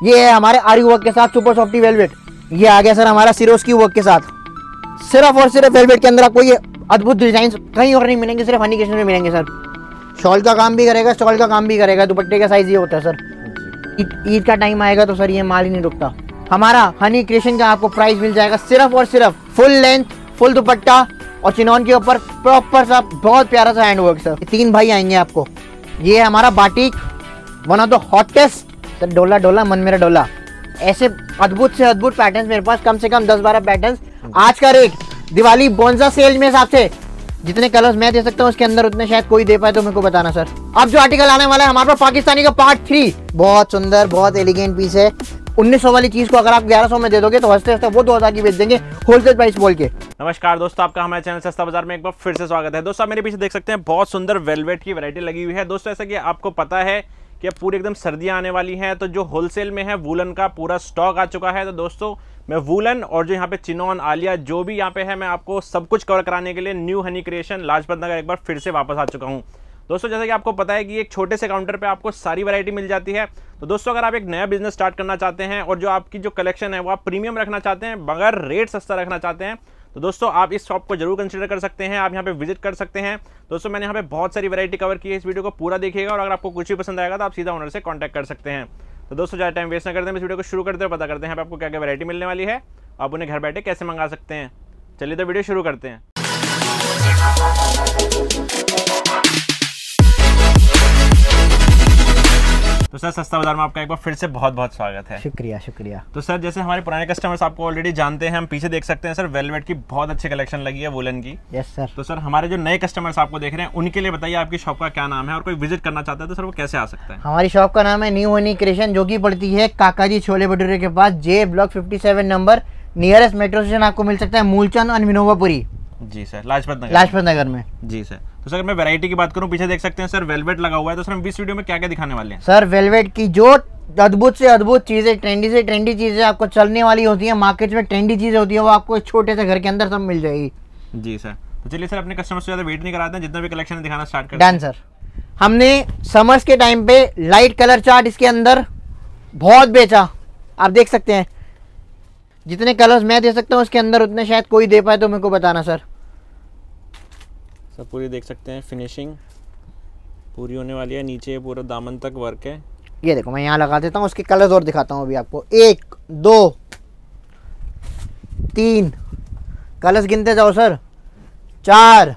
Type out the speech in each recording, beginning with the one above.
ये है हमारे आरी वर्क के साथ सुपर सॉफ्टी वेलवेट। ये आ गया सर हमारा सिरोस की वर्क के साथ। सिर्फ़ और सिर्फ़ वेलवेट के अंदर आपको ये अद्भुत डिज़ाइन कहीं और नहीं मिलेंगे सिर्फ़ हनी में मिलेंगे सर। शॉल का काम भी करेगा स्टॉल का काम भी करेगा दुपट्टे का साइज़ ये होता है सर। ईद ईद का टाइम आएगा तो सर ये माल ही नहीं रुकता। हमारा हनी क्रिएशन का आपको प्राइस मिल जाएगा सिर्फ़ और सिर्फ़ फुल लेंथ फुल दुपट्टा और चिनौन के ऊपर प्रॉपर सा बहुत प्यारा सा हैंड वर्क सर तीन भाई आएँगे आपको। ये है हमारा batik one of the hottest sir डोला डोला, मन मेरा डोला। ऐसे अद्भुत से अद्भुत पैटर्न्स मेरे पास, कम से कम दस बारह पैटर्न्स आज का रेट दिवाली बोनजा सेल में हिसाब से। जितने कलर्स मैं दे सकता हूँ, उसके अंदर उतने शायद कोई दे पाए तो मेरे को बताना सर अब जो आर्टिकल आने वाला है, हमारे पास पाकिस्तानी का पार्ट थ्री बहुत सुंदर, बहुत एलिगेंट पीस है। उन्नीस सौ वाली चीज़ को अगर आप ग्यारह सौ में दे दोगे तो हँसते हँसते वो दो हज़ार की बेच देंगे होलसेल प्राइस बोल के। नमस्कार दोस्तों, आपका हमारे चैनल सस्ता बाज़ार में एक बार फिर से स्वागत है। दोस्तों, आप मेरे पीछे देख सकते हैं, बहुत सुंदर वेलवेट की वैरायटी लगी हुई है। दोस्तों, ऐसा कि आपको पता है कि अब पूरी एकदम सर्दियाँ आने वाली हैं तो जो होलसेल में है, वूलन का पूरा स्टॉक आ चुका है। तो दोस्तों, मैं वूलन और जो यहाँ पे चिनोन, आलिया, जो भी यहाँ पे है, मैं आपको सब कुछ कवर कराने के लिए new honey creation Lajpat Nagar एक बार फिर से वापस आ चुका हूँ। दोस्तों, जैसा कि आपको पता है कि एक छोटे से काउंटर पे आपको सारी वैरायटी मिल जाती है। तो दोस्तों, अगर आप एक नया बिज़नेस स्टार्ट करना चाहते हैं और जो आपकी जो कलेक्शन है, वो आप प्रीमियम रखना चाहते हैं मगर रेट सस्ता रखना चाहते हैं तो दोस्तों, आप इस शॉप को ज़रूर कंसिडर कर सकते हैं, आप यहाँ पे विज़िट कर सकते हैं। दोस्तों, मैंने यहाँ पे बहुत सारी वैरायटी कवर की है, इस वीडियो को पूरा देखिएगा और अगर आपको कुछ भी पसंद आएगा तो आप सीधा ओनर से कॉन्टैक्ट कर सकते हैं। तो दोस्तों, ज़्यादा टाइम वेस्ट ना करते हैं इस वीडियो को शुरू करते हैं पता करते हैं आपको क्या क्या वैरायटी मिलने वाली है। आप उन्हें घर बैठे कैसे मंगा सकते हैं। चलिए तो वीडियो शुरू करते हैं। तो सर सस्ता बाज़ार में आपका एक बार फिर से बहुत बहुत स्वागत है। शुक्रिया शुक्रिया। तो सर जैसे हमारे पुराने कस्टमर्स आपको ऑलरेडी जानते हैं हम पीछे देख सकते हैं सर वेलवेट की बहुत अच्छी कलेक्शन लगी है वुलन की। यस सर तो सर हमारे जो नए कस्टमर्स आपको देख रहे हैं उनके लिए बताइए आपकी शॉप का क्या नाम है और कोई विज़िट करना चाहता है तो सर वो कैसे आ सकता है? हमारी शॉप का नाम है न्यू हनी क्रिएशन जो की पड़ती है काकाजी छोले भटूरे के पास जे ब्लॉक 57 नंबर नियरेस्ट मेट्रो स्टेशन आपको मिल सकता है मूलचंद और विनोबापुरी। जी सर लाजपत नगर। लाजपत नगर में। जी सर। तो सर मैं वैरायटी की बात करूँ पीछे देख सकते हैं सर वेलवेट लगा हुआ है तो सर हम इस वीडियो में क्या क्या दिखाने वाले हैं? सर वेलवेट की जो अद्भुत से अद्भुत चीज़ें ट्रेंडी से ट्रेंडी चीज़ें आपको चलने वाली होती है मार्केट में ट्रेंडी चीज़ें होती है वो आपको एक छोटे से घर के अंदर सब मिल जाएगी। जी सर। तो चलिए सर अपने कस्टमर से ज़्यादा वेट नहीं कराते हैं जितना भी कलेक्शन दिखाना स्टार्ट कर डन सर हमने समर्स के टाइम पे लाइट कलर चार्ट इसके अंदर बहुत बेचा। आप देख सकते हैं। जितने कलर्स मैं दे सकता हूँ उसके अंदर उतने शायद कोई दे पाए तो मेरे को बताना सर सर पूरी देख सकते हैं फिनिशिंग पूरी होने वाली है नीचे पूरा दामन तक वर्क है। ये देखो मैं यहाँ लगा देता हूँ उसके कलर्स और दिखाता हूँ अभी आपको। एक दो तीन। कलर्स गिनते जाओ सर चार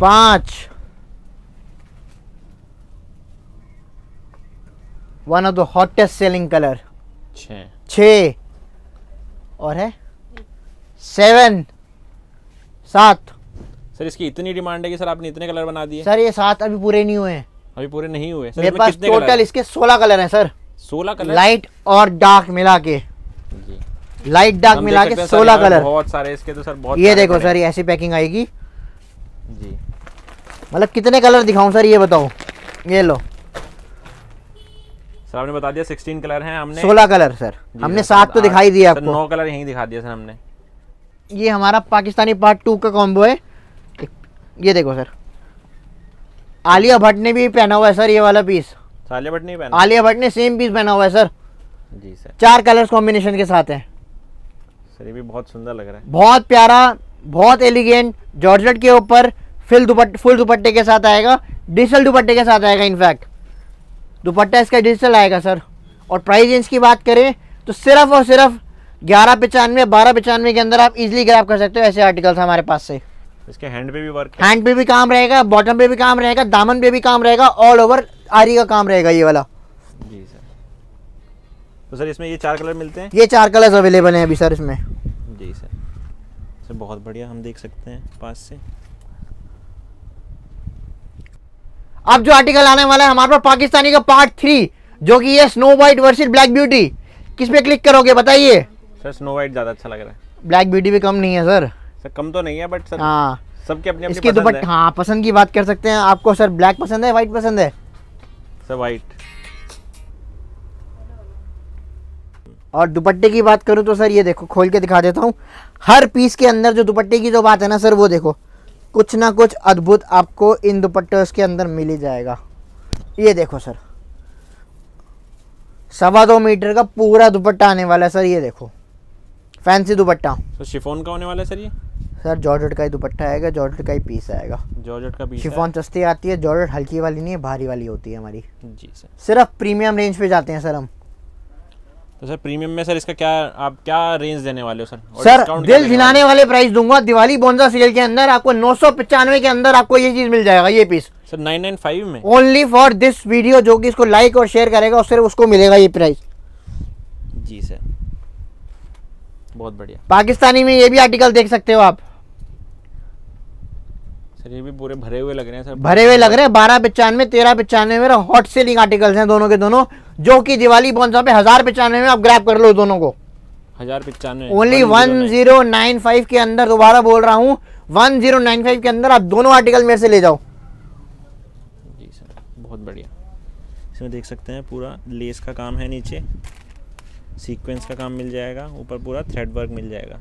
पाँच one of the hottest selling colour छ। और है? सेवन। सात। सर इसकी इतनी डिमांड है कि सर आपने इतने कलर बना दिए। सर ये सात अभी पूरे नहीं हुए हैं। अभी पूरे नहीं हुए। सर मेरे पास टोटल इसके सोलह कलर हैं सर। सोलह कलर? लाइट और डार्क मिला के। लाइट डार्क मिला के सोलह कलर। बहुत सारे इसके तो सर बहुत ये देखो सर ये ऐसी पैकिंग आएगी। जी। मतलब कितने कलर दिखाऊँ सर ये बताओ। ये लो। सर आपने बता दिया 16 कलर हैं हमने। सोलह कलर सर। हमने सात तो दिखाई दिया आपको। नौ कलर यहीं दिखा दिया सर हमने। ये हमारा पाकिस्तानी पार्ट टू का कॉम्बो है। ये देखो सर। आलिया भट्ट ने भी पहना हुआ है सर ये वाला पीस सालिया बट नहीं पहना आलिया भट्ट ने सेम पीस पहना हुआ है सर। जी सर। चार कलर्स कॉम्बिनेशन के साथ है। सर ये भी बहुत सुंदर लग रहा है। बहुत प्यारा बहुत एलिगेंट जॉर्जेट के ऊपर फिल दुपट्टे फुल दुपट्टे के साथ आएगा। डिजिटल दुपट्टे के साथ आएगा इनफैक्ट दुपट्टा इसका डिजिटल आएगा सर। और प्राइस रेंज की बात करें तो सिर्फ़ और सिर्फ़ ग्यारह पचानवे बारह पचानवे के अंदर आप इजिली ग्रैब कर सकते हो ऐसे आर्टिकल्स हमारे पास से। इसके हैंड पे भी वर्क है। हैंड पे भी काम रहेगा बॉटम पे भी काम रहेगा दामन पे भी काम रहेगा ऑल ओवर आरी का काम रहेगा ये वाला। जी सर। तो सर इसमें ये चार कलर मिलते हैं? ये चार कलर्स अवेलेबल हैं अभी सर इसमें। जी सर। सर बहुत बढ़िया हम देख सकते हैं पास से। अब जो आर्टिकल आने वाला है हमारे पास पाकिस्तानी का पार्ट थ्री जो कि ये snow white versus black beauty किस पे क्लिक करोगे बताइए? सर स्नो वाइट ज़्यादा अच्छा लग रहा है। ब्लैक ब्यूटी भी कम नहीं है सर। सर कम तो नहीं है बट सर हाँ। सबके अपनी अपनी इसकी दुपट्टा हाँ। पसंद की बात कर सकते हैं। आपको सर ब्लैक पसंद है वाइट पसंद है? सर वाइट और दुपट्टे की बात करूँ तो सर ये देखो खोल के दिखा देता हूँ। हर पीस के अंदर जो दुपट्टे की जो बात है ना सर वो देखो। कुछ ना कुछ अद्भुत आपको इन दुपट्टों के अंदर मिल ही जाएगा। ये देखो सर। सवा दो मीटर का पूरा दुपट्टा आने वाला है सर ये देखो। फैंसी दुपट्टा। तो शिफोन का होने वाला है सर ये? सर जॉर्जेट का ही दुपट्टा आएगा जॉर्जेट का ही पीस आएगा। जॉर्जेट का पीस शिफॉन सस्ती आती है जॉर्जेट हल्की वाली नहीं है भारी वाली होती है हमारी। जी सर। सिर्फ़ प्रीमियम रेंज पे जाते हैं सर हम। तो सर प्रीमियम में सर इसका क्या आप क्या रेंज देने वाले हो सर? सर दिल दिलाने वाले प्राइस दूँगा दिवाली बोनसा सेल के अंदर आपको नौ सौ पचानवे के अंदर आपको ये चीज़ मिल जाएगा ये piece. Sir nine nine five में? ओनली फॉर दिस वीडियो जो कि इसको लाइक और शेयर करेगा और सिर्फ़ उसको मिलेगा ये प्राइस जी सर। बहुत बढ़िया। पाकिस्तानी में ये भी आर्टिकल देख सकते हो आप। सर ये भी पूरे भरे हुए लग रहे हैं सर। भरे हुए लग रहे हैं बारह पचानवे तेरह पचानवे मेरा हॉट सेलिंग आर्टिकल्स हैं दोनों के दोनों जो कि दिवाली बोनसा पे हज़ार पचानवे में आप ग्रैब कर लो दोनों को। हज़ार पचानवे। Only one zero nine five के अंदर दोबारा बोल रहा हूँ वन ज़ीरो नाइन फाइव के अंदर आप दोनों आर्टिकल मेरे से ले जाओ। जी सर बहुत बढ़िया। इसमें देख सकते हैं पूरा लेस का काम है नीचे। सीक्वेंस का काम मिल जाएगा, ऊपर पूरा थ्रेड वर्क मिल जाएगा।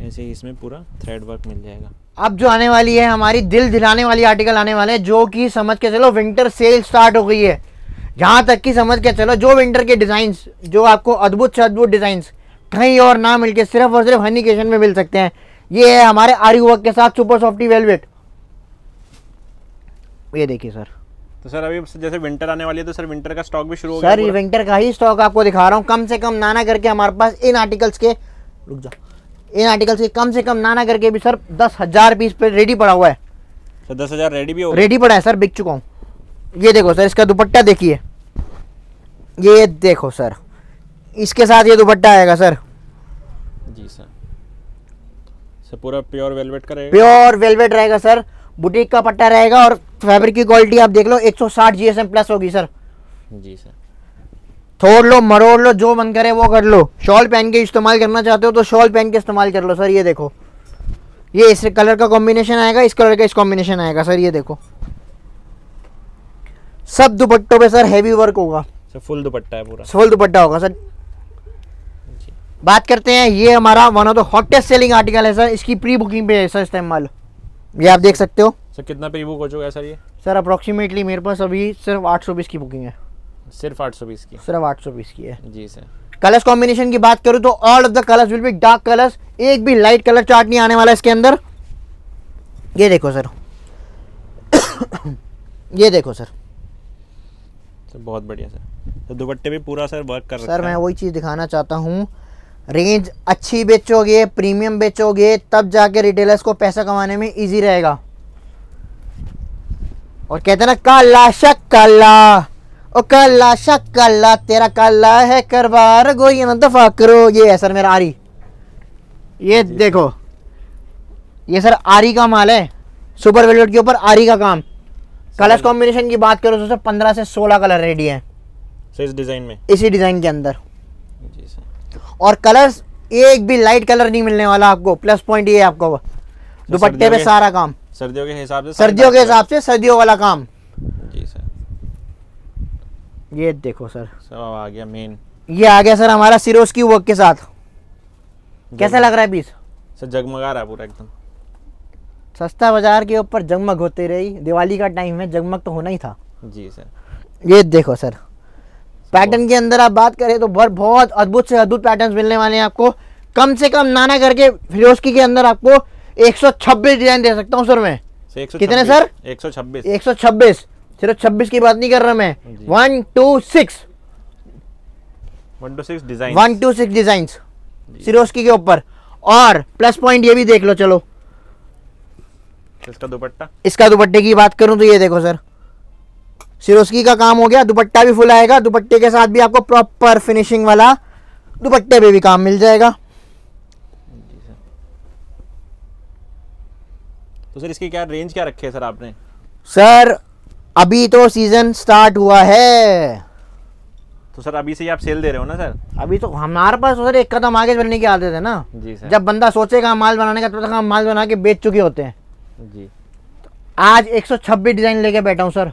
ऐसे ही इसमें पूरा थ्रेड वर्क मिल जाएगा। अब जो आने वाली है, हमारी दिल दिलाने वाली आर्टिकल आने वाले हैं, जो कि समझ के चलो विंटर सेल स्टार्ट हो गई है। जहाँ तक कि समझ के चलो, जो विंटर के डिजाइन्स जो आपको अद्भुत से अद्भुत डिजाइन्स कहीं और ना मिलके सिर्फ़ और सिर्फ़ हनी केशन में मिल सकते हैं। ये है हमारे आरी के साथ सुपर सॉफ्टी वेलवेट ये देखिए सर तो सर अभी जैसे विंटर आने वाली है तो सर विंटर का स्टॉक भी शुरू हो गया सर ये विंटर का ही स्टॉक आपको दिखा रहा हूँ। कम से कम नाना करके हमारे पास इन आर्टिकल्स के रुक जाओ। इन आर्टिकल्स के कम से कम नाना करके भी सर दस हज़ार पीस पे रेडी पड़ा हुआ है। सर दस हज़ार रेडी भी हो रेडी पड़ा है सर बिक चुका हूँ। ये देखो सर इसका दुपट्टा देखिए। ये देखो सर इसके साथ ये दुपट्टा आएगा सर। जी सर। सर पूरा प्योर वेलवेट का रहेगा। प्योर वेलवेट रहेगा सर। बुटीक का पट्टा रहेगा और फैब्रिक की क्वालिटी आप देख लो 160 जीएसएम प्लस होगी सर जी सर थोड़ लो मरोड़ लो जो मन करे वो कर लो। शॉल पहन के इस्तेमाल करना चाहते हो तो शॉल पहन के इस्तेमाल कर लो सर ये देखो। ये इस कलर का कॉम्बिनेशन आएगा इस कलर का इस कॉम्बिनेशन आएगा सर ये देखो। सब दुपट्टों पे सर हैवी वर्क होगा। सर फुल दुपट्टा है पूरा। फुल दुपट्टा होगा सर बात करते हैं ये हमारा one of the hottest selling article है सर इसकी प्री बुकिंग पे है सर इस टाइम माल ये आप देख सकते हो। सर कितना प्री बुक हो चुका है सर ये? सर अप्रोक्सीमेटली मेरे पास अभी सिर्फ़ आठ सौ बीस की बुकिंग है। सिर्फ़ आठ सौ बीस की? सिर्फ़ आठ सौ बीस की है। जी सर। कलर्स कॉम्बिनेशन की बात करूँ तो all of the colours will be dark colours एक भी लाइट कलर चार्ट नहीं आने वाला इसके अंदर। ये देखो सर। ये देखो सर। सर बहुत बढ़िया सर। तो दुपट्टे भी पूरा सर वर्क कर सर मैं वही चीज़ दिखाना चाहता हूँ। रेंज अच्छी बेचोगे प्रीमियम बेचोगे तब जाके रिटेलर्स को पैसा कमाने में इजी रहेगा। और कहते ना काला शक काला ओ काला शक काला तेरा काला है करवार गोई ना दफ़ा करो। ये है सर मेरा आरी। ये देखो ये सर आरी का माल है सुपर वेलवेट के ऊपर आरी का काम। कलर्स कॉम्बिनेशन की बात करो तो सर पंद्रह से सोलह कलर रेडी है। सर इस डिज़ाइन में? इसी डिज़ाइन के अंदर। जी सर। और कलर्स एक भी लाइट कलर नहीं मिलने वाला आपको प्लस पॉइंट ये आपको दुपट्टे पे सारा काम। सर्दियों के हिसाब से सर्दियों के हिसाब से सर्दियों वाला काम। जी सर। ये देखो सर। सब आ गया मेन ये आ गया सर हमारा सिरोज की वर्क के साथ। कैसा लग रहा है पीस सर जगमगा रहा है पूरा एकदम। सस्ता बाज़ार के ऊपर जगमग होते रही। दिवाली का टाइम है जगमग तो होना ही था। जी सर। ये देखो सर। पैटर्न के अंदर आप बात करें तो बहुत बहुत अद्भुत से अद्भुत पैटर्न्स मिलने वाले हैं आपको। कम से कम नाना करके फिरोस्की के अंदर आपको 126 डिज़ाइन दे सकता हूँ सर मैं। कितने सर? एक सौ छब्बीस। 126 सिर्फ़ 26 की बात नहीं कर रहा मैं। One two six one two six design one two six design Swarovski के ऊपर। और प्लस पॉइंट ये भी देख लो चलो। इसका दुपट्टा? इसका दुपट्टे की बात करूँ तो ये देखो सर सिरोस्की का काम हो गया दुपट्टा भी फुल आएगा दुपट्टे के साथ भी आपको प्रॉपर फिनिशिंग वाला दुपट्टे पे भी काम मिल जाएगा। तो सर इसकी क्या रेंज क्या रखी है सर आपने? सर अभी तो सीज़न स्टार्ट हुआ है। तो सर अभी से ही आप सेल दे रहे हो ना सर? अभी तो हमारे पास तो सर एक कदम आगे बढ़ने की आदत है ना। जी सर। जब बंदा सोचेगा माल बनाने का तब तक हम माल बना के बेच चुके होते हैं। जी। आज 126 डिज़ाइन लेके बैठा हूँ सर।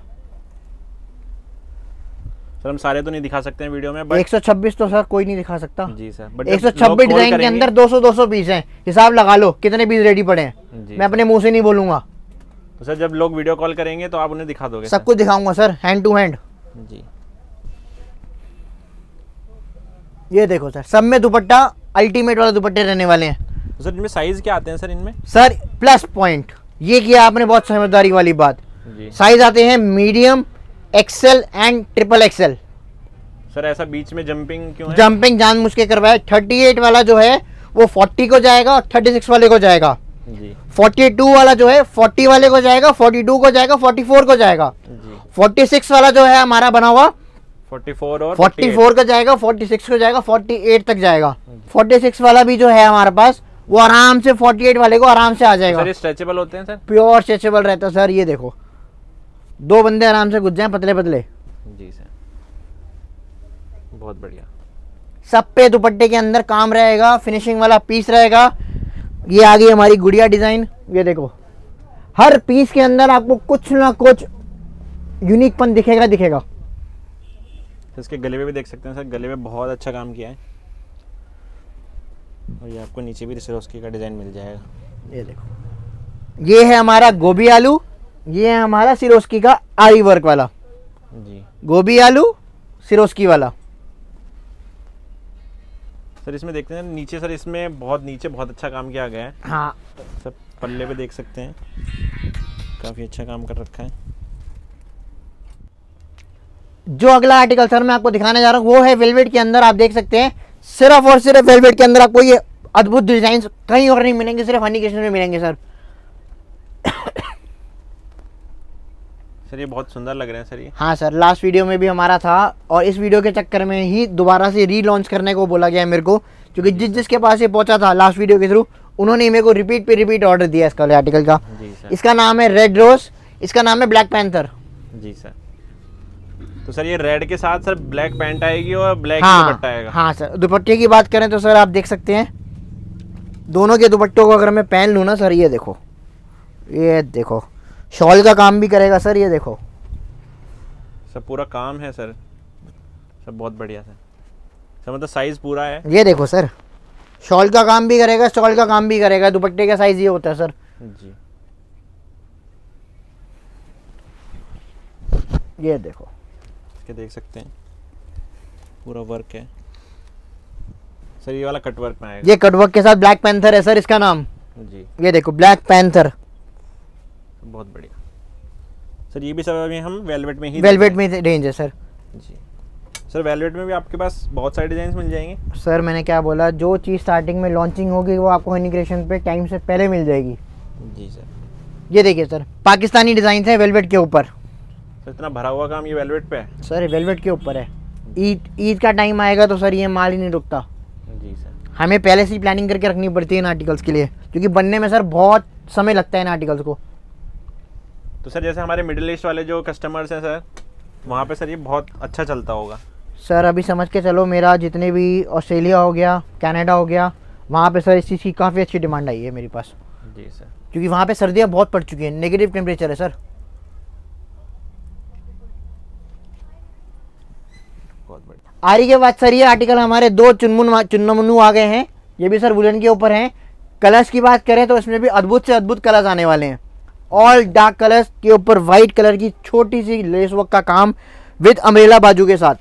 सर हम सारे तो नहीं दिखा सकते हैं वीडियो में बट 126 तो सर कोई नहीं दिखा सकता। जी सर बट 126 डिज़ाइन के अंदर 200 200 पीस हैं। हिसाब लगा लो कितने पीस रेडी पड़े हैं। मैं अपने मुँह से नहीं बोलूँगा। तो सर जब लोग वीडियो कॉल करेंगे तो आप उन्हें दिखा दोगे सब कुछ दिखाऊँगा सर हैंड टू हैंड जी। ये देखो सर सब में दुपट्टा अल्टीमेट वाले दुपट्टे रहने वाले हैं। तो सर इनमें साइज़ क्या आते हैं सर इनमें? सर प्लस पॉइंट ये किया आपने बहुत समझदारी वाली बात। साइज़ आते हैं medium XL and triple XL sir ऐसा बीच में जंपिंग क्यों है? जंपिंग जान मुझ के करवाए 38 वाला जो है वो 40 को जाएगा और 36 वाले को जाएगा। जी। 42 वाला जो है 40 वाले को जाएगा 42 को जाएगा 44 को जाएगा। जी। 46 वाला जो है हमारा बना हुआ। 44 और 44 का जाएगा 46 को जाएगा 48 तक जाएगा। 46 वाला भी जो है हमारे पास वो आराम से 48 वाले को आराम से आ जाएगा। सर स्ट्रेचेबल होते हैं सर प्योर स्ट्रेचेबल रहता है सर ये देखो। दो बंदे आराम से घुस जाए पतले पतले जी सर। बहुत बढ़िया। सब पे दुपट्टे के अंदर काम रहेगा फिनिशिंग वाला पीस रहेगा। ये आ गई हमारी गुड़िया डिज़ाइन ये देखो। हर पीस के अंदर आपको कुछ ना कुछ यूनिकपन दिखेगा दिखेगा। इसके गले में भी देख सकते हैं सर गले में बहुत अच्छा काम किया है। और ये आपको नीचे भी का डिज़ाइन मिल जाएगा। ये देखो। ये है हमारा गोभी आलू। ये है हमारा सिरोस्की का आई वर्क वाला। जी। गोभी आलू सिरोस्की वाला। सर इसमें देखते हैं नीचे सर इसमें बहुत नीचे बहुत अच्छा काम किया गया है। हाँ। सर पल्ले पे देख सकते हैं। काफ़ी अच्छा काम कर रखा है। जो अगला आर्टिकल सर मैं आपको दिखाने जा रहा हूँ वो है वेलवेट के अंदर आप देख सकते हैं। सिर्फ़ और सिर्फ़ वेलवेट के अंदर आपको ये अद्भुत डिज़ाइन कहीं और नहीं मिलेंगे सिर्फ़ हनी कृष्ण में मिलेंगे सर। सर ये बहुत सुंदर लग रहे हैं सर ये। हाँ सर लास्ट वीडियो में भी हमारा था और इस वीडियो के चक्कर में ही दोबारा से री लॉन्च करने को बोला गया है मेरे को क्योंकि जिस जिसके पास ये पहुँचा था लास्ट वीडियो के थ्रू उन्होंने मेरे को रिपीट पे रिपीट ऑर्डर दिया इसका आर्टिकल का। जी इसका नाम है रेड रोज इसका नाम है ब्लैक पैंथर जी सर। तो सर ये रेड के साथ सर ब्लैक पैंट आएगी और ब्लैक हाँ दुपट्टा आएगा। हाँ सर दुपट्टे की बात करें तो सर आप देख सकते हैं। दोनों के दुपट्टों को अगर मैं पहन लूँ ना सर ये देखो ये देखो। शॉल का काम भी करेगा सर ये देखो। सर पूरा काम है सर। सर बहुत बढ़िया सर। सर मतलब साइज़ पूरा है। ये देखो सर शॉल का काम भी करेगा शॉल का काम भी करेगा दुपट्टे का साइज़ ये होता है सर। जी। ये देखो। इसके देख सकते हैं। पूरा वर्क है। सर ये वाला कट वर्क में आएगा। ये कटवर्क के साथ ब्लैक पैंथर है सर इसका नाम। जी। ये देखो ब्लैक पैंथर बहुत बढ़िया। सर ये भी सब अभी हम वेलवेट में ही वेलवेट में रेंज है सर जी। सर वेलवेट में भी आपके पास बहुत सारे डिज़ाइन मिल जाएँगे? सर मैंने क्या बोला जो चीज़ स्टार्टिंग में लॉन्चिंग होगी वो आपको इनिग्रेशन पे टाइम से पहले मिल जाएगी। जी सर ये देखिए सर पाकिस्तानी डिज़ाइन है वेलवेट के ऊपर। सर इतना भरा हुआ काम ये वेलवेट पे है? सर वेलवेट के ऊपर है। ईद ईद का टाइम आएगा तो सर ये माल ही नहीं रुकता। जी सर हमें पहले से ही प्लानिंग करके रखनी पड़ती है इन आर्टिकल्स के लिए क्योंकि बनने में सर बहुत समय लगता है इन आर्टिकल्स को। तो सर जैसे हमारे मिडिल ईस्ट वाले जो कस्टमर्स हैं सर वहाँ पे सर ये बहुत अच्छा चलता होगा। सर अभी समझ के चलो मेरा जितने भी ऑस्ट्रेलिया हो गया कनाडा हो गया वहाँ पे सर इस चीज़ की काफ़ी अच्छी डिमांड आई है मेरे पास। जी सर। क्योंकि वहाँ पे सर्दियाँ बहुत पड़ चुकी हैं नेगेटिव टेम्परेचर है सर। आरी के बाद सर ये आर्टिकल हमारे दो चुनमुन चुन्नमुन्नू आ गए हैं ये भी सर वुलन के ऊपर हैं। कलर्स की बात करें तो इसमें भी अद्भुत से अद्भुत कलर्स आने वाले हैं। ऑल डार्क कलर्स के ऊपर वाइट कलर की छोटी सी लेस वर्क का काम विद अम्ब्रेला बाजू के साथ।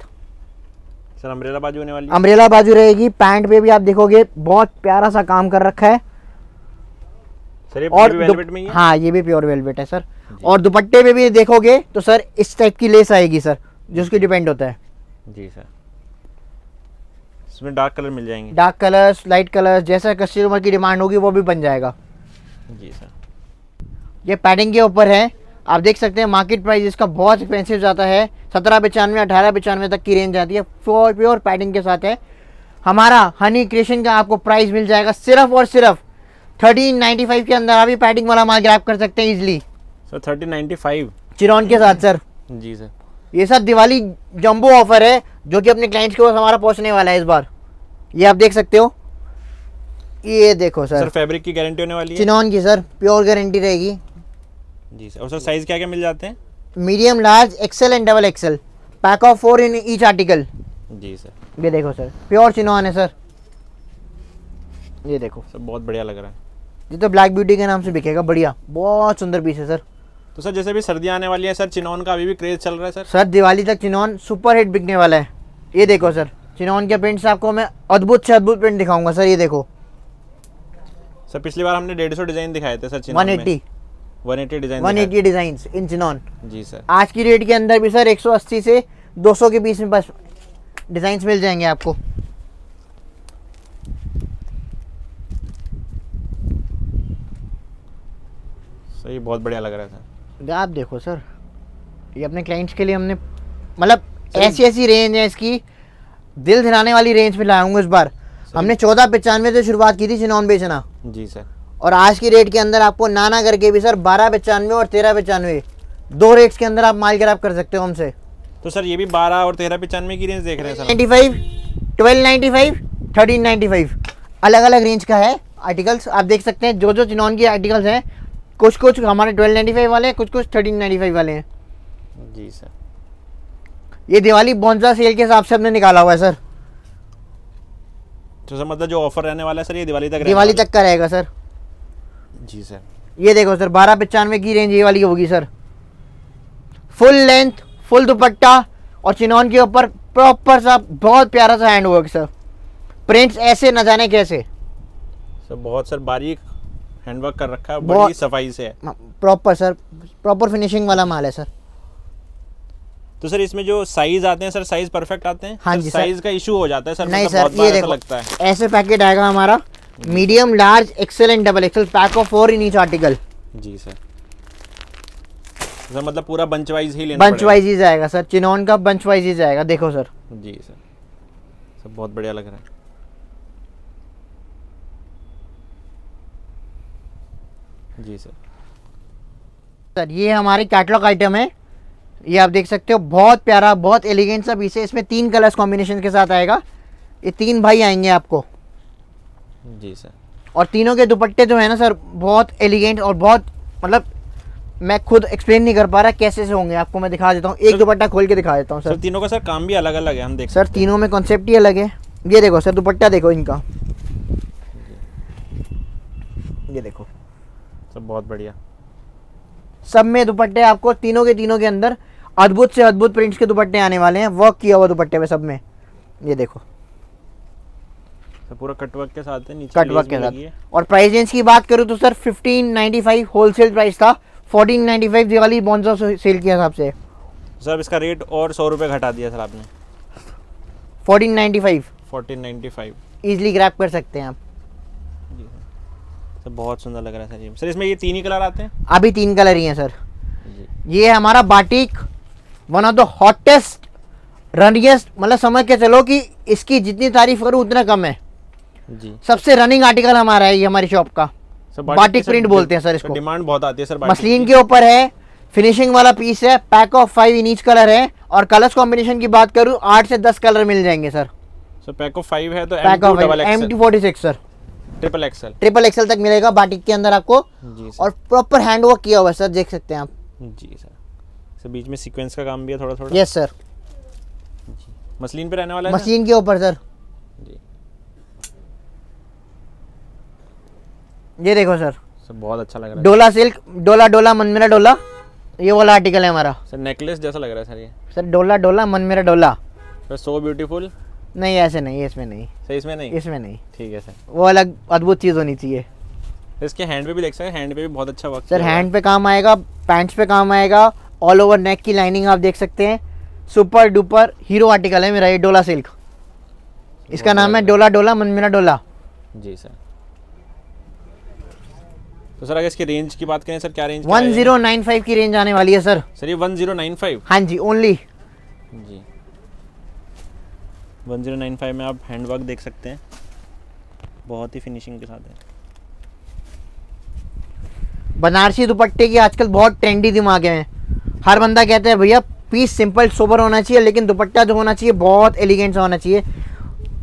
सर अम्ब्रेला बाजू होने वाली है। अम्ब्रेला बाजू रहेगी पैंट पे भी आप देखोगे बहुत प्यारा सा काम कर रखा है। सर ये और दुप- वेलवेट में ही है? हाँ ये भी प्योर वेलवेट है सर। और दुपट्टे पे भी देखोगे तो सर इस टाइप की लेस आएगी सर जो उसकी डिपेंड होता है। जी सर। इसमें डार्क कलर मिल जाएँगे। डार्क कलर्स लाइट कलर्स जैसा कस्टमर की डिमांड होगी वो भी बन जाएगा। जी सर। ये पैडिंग के ऊपर है। आप देख सकते हैं मार्केट प्राइस इसका बहुत एक्सपेंसिव जाता है। सत्रह पचानवे अठारह पचानवे तक की रेंज आती है। प्योर प्योर पैडिंग के साथ है। हमारा हनी क्रिएशन का आपको प्राइस मिल जाएगा सिर्फ़ और सिर्फ़ थर्टीन नाइन्टी फाइव के अंदर आप ही पैडिंग वाला माल ग्रैप कर सकते हैं easily sir thirty ninety five chinon के साथ सर जी सर ये सर दिवाली जंबो ऑफ़र है जो कि अपने क्लाइंट्स के पास हमारा पहुँचने वाला है इस बार। ये आप देख सकते हो। ये देखो सर सर फैब्रिक की गारंटी होने वाली है? चिनॉन की सर प्योर गारंटी रहेगी। जी सर। और सर साइज़ क्या क्या मिल जाते हैं? Medium large XL and double XL pack of four in each article ji sir. ये देखो सर प्योर चिनॉन है सर। ये देखो। सर बहुत बढ़िया लग रहा है। ये तो ब्लैक ब्यूटी के नाम से बिकेगा बढ़िया। बहुत सुंदर पीस है सर। तो सर जैसे भी सर्दियाँ आने वाली है सर चिनौन का अभी भी क्रेज चल रहा है सर? सर दिवाली तक चिनॉन सुपर हिट बिकने वाला है। ये देखो सर चिनॉन के प्रिंट्स आपको मैं अद्भुत से अद्भुत प्रिंट दिखाऊँगा सर ये देखो। सर पिछली बार हमने डेढ़ सौ डिज़ाइन दिखाए थे sir chinon 180 one eighty. Design 180 design in chinon ji sir. आज की रेट के अंदर भी सर 180 से 200 के बीच में बस डिज़ाइन मिल जाएँगे आपको। सर ये बहुत बढ़िया लग रहा है सर। आप देखो सर ये अपने क्लाइंट्स के लिए हमने मतलब ऐसी ऐसी रेंज है इसकी दिल दिलाने वाली रेंज में लाया हूँ इस बार। हमने चौदह पचानवे से शुरुआत की थी चिनॉन बेचना। जी सर। और आज की रेट के अंदर आपको नाना करके भी सर बारह पचानवे और तेरह पचानवे दो रेट्स के अंदर आप माल ग्रैब कर सकते हो हमसे। तो सर ये भी बारह और तेरह पचानवे की रेंज देख रहे हैं sir ninety five twelve ninety five thirteen ninety five अलग अलग रेंज का है आर्टिकल्स आप देख सकते हैं जो जो चिनॉन के आर्टिकल्स हैं कुछ कुछ हमारे ट्वेल्व नाइन्टी फाइव वाले हैं कुछ कुछ थर्टीन नाइन्टी फाइव वाले हैं। जी सर ये दिवाली बोनसा सेल के हिसाब से हमने निकाला हुआ है सर तो सर मतलब जो ऑफ़र रहने वाला है सर ये दिवाली तक दिवाली तक का रहेगा सर? जी सर। ये देखो सर बारह पचानवे की रेंज ये वाली होगी sir. Full length full dupatta और चिनॉन के ऊपर प्रॉपर सा बहुत प्यारा सा हैंड वर्क सर। प्रिंट्स ऐसे न जाने कैसे। सर बहुत सर बारीक हैंडवर्क कर रखा है बड़ी सफ़ाई से। है प्रॉपर सर प्रॉपर फिनिशिंग वाला माल है सर। तो सर इसमें जो साइज़ आते हैं सर साइज़ परफेक्ट आते हैं? हाँ जी, साइज़ का इशू हो जाता है सर नहीं मतलब सर ये देखो लगता है। ऐसे पैकेट आएगा हमारा medium large XL and double XL pack of four in each article ji sir sir मतलब पूरा बंच वाइज ही लेना बंच वाइज ही जाएगा सर चिनॉन का बंच वाइज ही जाएगा देखो सर जी सर सर बहुत बढ़िया लग रहा है। जी सर सर ये हमारी कैटलॉग आइटम है। ये आप देख सकते हो बहुत प्यारा बहुत एलिगेंट सा पीस है इसमें तीन कलर्स कॉम्बिनेशन के साथ आएगा। ये तीन भाई आएँगे आपको। जी सर। और तीनों के दुपट्टे जो है ना सर बहुत एलिगेंट और बहुत मतलब मैं खुद एक्सप्लेन नहीं कर पा रहा कैसे से होंगे आपको मैं दिखा देता हूँ। एक दुपट्टा खोल के दिखा देता हूँ सर तीनों का सर काम भी अलग अलग है हम देख सर तीनों में कॉन्सेप्ट ही अलग है। ये देखो सर दुपट्टा देखो इनका। ये देखो। सर बहुत बढ़िया। सब में दुपट्टे आपको तीनों के तीनों के अंदर अद्भुत से अद्भुत प्रिंट्स के दुपट्टे आने वाले हैं। वर्क किया हुआ दुपट्टे में सब में। ये देखो। सर पूरा कटवर्क के साथ है नीचे कटवर्क के साथ। और प्राइस रेंज की बात करूँ तो सर 1595 होलसेल प्राइस था। 1495 दिवाली बॉन्जा सेल के हिसाब से सर इसका रेट और सौ रुपये घटा दिया सर आपने। 1495 fourteen ninety five easily grab कर सकते हैं आप। जी सर। सर बहुत सुंदर लग रहा है सर ये। सर इसमें ये तीन ही कलर आते हैं? अभी तीन कलर ही हैं सर। ये है हमारा batik one of the hottest runniest मतलब समझ के चलो कि इसकी जितनी तारीफ़ करूँ उतना कम है। जी। सबसे रनिंग आर्टिकल हमारा है ये हमारी शॉप का। बाटिक प्रिंट बोलते हैं सर इसको। डिमांड बहुत आती है सर मसलिन के। ऊपर है फिनिशिंग वाला पीस है pack of five in colour है और कलर्स कॉम्बिनेशन की बात करूँ आठ से दस कलर मिल जाएँगे sir. Sir pack of five है तो M pack to of M T forty six sir triple XL triple XL तक मिलेगा बाटिक के अंदर आपको। और प्रॉपर हैंड वर्क किया हुआ है सर देख सकते हैं आप। जी सर। सर बीच में सीक्वेंस का काम भी है थोड़ा थोड़ा यस सर मसलिन पे रहने वाला है? मशीन के ऊपर सर जी ये देखो सर। सर बहुत अच्छा लग रहा है। डोला सिल्क डोला डोला मन मेरा डोला ये वाला आर्टिकल है हमारा। सर नेकलेस जैसा लग रहा है सर ये। सर डोला डोला मन मेरा डोला। सर सो ब्यूटीफुल नहीं ऐसे नहीं इसमें नहीं। सर इसमें नहीं? इसमें नहीं। ठीक है सर। वो अलग अद्भुत चीज़ होनी चाहिए। इसके हैंड पे भी देख सकते हैं हैंड पे भी बहुत अच्छा वर्क सर हैंड पे काम आएगा पैंट्स पे काम आएगा ऑल ओवर नेक की लाइनिंग आप देख सकते हैं। सुपर डुपर हीरो आर्टिकल है मेरा ये डोला सिल्क। इसका नाम है डोला डोला मन मेरा डोला। जी सर। तो सर अगर इसकी रेंज की बात करें सर क्या range one zero nine five की रेंज आने वाली है सर। सर ये वन ज़ीरो नाइन फाइव। हाँ जी ओनली जी। वन ज़ीरो नाइन फाइव में आप हैंड वर्क देख सकते हैं। बहुत ही फिनिशिंग के साथ है। बनारसी दुपट्टे की आजकल बहुत ट्रेंडी दिमाग हैं। हर बंदा कहता है भैया पीस सिंपल सोबर होना चाहिए लेकिन दुपट्टा जो होना चाहिए बहुत एलिगेंट सा होना चाहिए।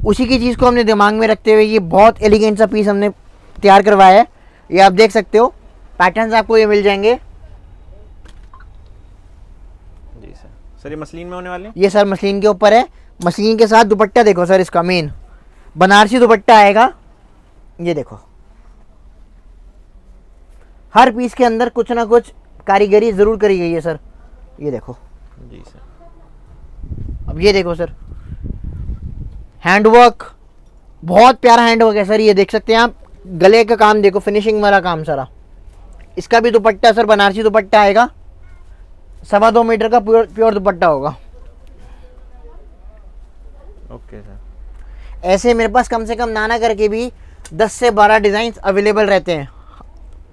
उसी की चीज़ को हमने दिमाग में रखते हुए ये बहुत एलिगेंट सा पीस हमने तैयार करवाया है। ये आप देख सकते हो। पैटर्न्स आपको ये मिल जाएँगे। जी सर। सर ये मसलिन में होने वाले हैं? ये सर मशीन के ऊपर है। मशीन के साथ दुपट्टा देखो सर इसका मेन बनारसी दुपट्टा आएगा। ये देखो। हर पीस के अंदर कुछ ना कुछ कारीगरी ज़रूर करी गई है सर। ये देखो। जी सर। अब ये देखो सर। हैंडवर्क बहुत प्यारा हैंडवर्क है सर ये देख सकते हैं आप। गले का काम देखो फिनिशिंग वाला काम सारा। इसका भी दुपट्टा सर बनारसी दुपट्टा आएगा। सवा दो मीटर का प्योर प्योर दुपट्टा होगा। ओके सर ऐसे मेरे पास कम से कम नाना करके भी 10 से 12 डिज़ाइन अवेलेबल रहते हैं।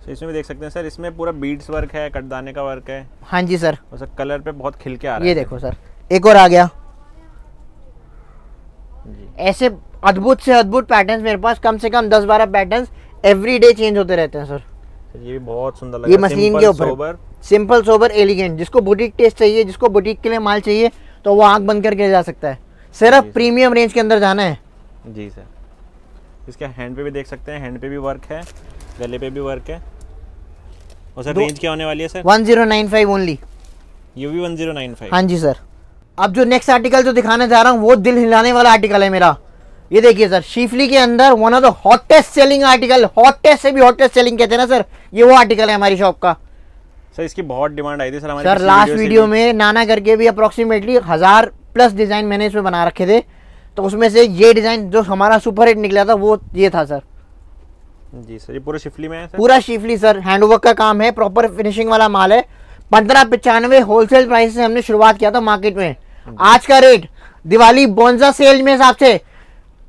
तो इसमें भी देख सकते हैं सर इसमें पूरा बीड्स वर्क है कटदाने का वर्क है। हाँ जी सर और सर कलर पे बहुत खिल के आ रहा ये है। देखो सर एक और आ गया। जी। ऐसे अद्भुत से अद्भुत पैटर्न्स मेरे पास कम से कम 10-12 पैटर्न्स एवरी डे चेंज होते रहते हैं सर ये भी बहुत सुंदर लग ये मशीन के ऊपर। सिंपल सोबर एलिगेंट जिसको बुटीक टेस्ट चाहिए जिसको बुटीक के लिए माल चाहिए तो वो आँख बंद करके जा सकता है। सिर्फ़ प्रीमियम रेंज के अंदर जाना है। जी सर इसके हैंड पे भी देख सकते हैं। हैंड पे भी वर्क है। गले पे भी वर्क है। और सर रेंज क्या होने वाली है सर 1095 ओनली ये भी वन ज़ीरो नाइन फाइव हाँ जी सर अब जो नेक्स्ट आर्टिकल जो दिखाने जा रहा हूँ वो दिल हिलाने वाला आर्टिकल है मेरा। ये देखिए सर शिफली के अंदर one of the hottest selling article hottest से भी हॉटेस्ट सेलिंग कहते हैं ना सर ये वो आर्टिकल है हमारी शॉप का। सर इसकी बहुत डिमांड आई थी सर हमारे सर लास्ट वीडियो में नाना करके भी अप्रोक्सीमेटली हज़ार प्लस डिज़ाइन मैंने इसमें बना रखे थे। तो उसमें से ये डिज़ाइन जो हमारा सुपर हिट निकला था वो ये था सर। जी सर ये पूरा शिफली में है सर? पूरा शिफली सर हैंडवर्क का काम है प्रॉपर फिनिशिंग वाला माल है। पंद्रह पचानवे होलसेल प्राइस से हमने शुरुआत किया था मार्केट में। आज का रेट दिवाली बोनजा सेल में हिसाब से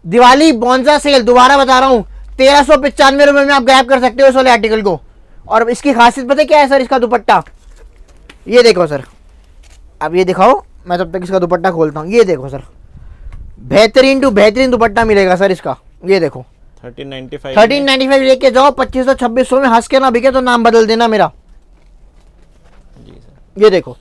दिवाली बोनजा सेल दोबारा बता रहा हूँ। तेरह सौ पचानवे रुपए में आप गायब कर सकते हो इस वाले आर्टिकल को। और इसकी खासियत पता है क्या है सर इसका दुपट्टा? ये देखो सर अब ये दिखाओ मैं तब तक इसका दुपट्टा खोलता हूँ। ये देखो सर बेहतरीन टू बेहतरीन दुपट्टा मिलेगा सर इसका। ये देखो। Thirteen ninety five thirteen ninety five लेके जाओ पच्चीस सौ छब्बीस सौ में हंस के ना बिके तो नाम बदल देना मेरा। जी सर ये देखो।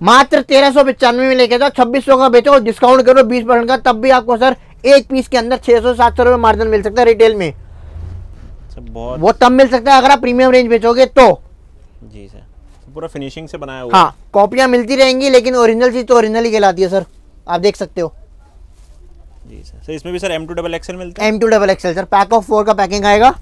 मात्र तेरह सौ पचानवे में लेके जाओ छब्बीस सौ का बेचो डिस्काउंट करो बीस परसेंट का तब भी आपको सर एक पीस के अंदर छह सौ सात सौ रुपये मार्जिन मिल सकता है रिटेल में। बहुत वो तब मिल सकता है अगर आप प्रीमियम रेंज बेचोगे तो। जी सर। तो पूरा फिनिशिंग से बनाया हुआ। हाँ कॉपियाँ मिलती रहेंगी लेकिन ओरिजिनल चीज़ तो ओरिजिनल ही कहलाती है सर। आप देख सकते हो। जी सर। सर इसमें भी sir M to double XL मिलता है? M to double XL sir. Pack of four का पैकिंग आएगा।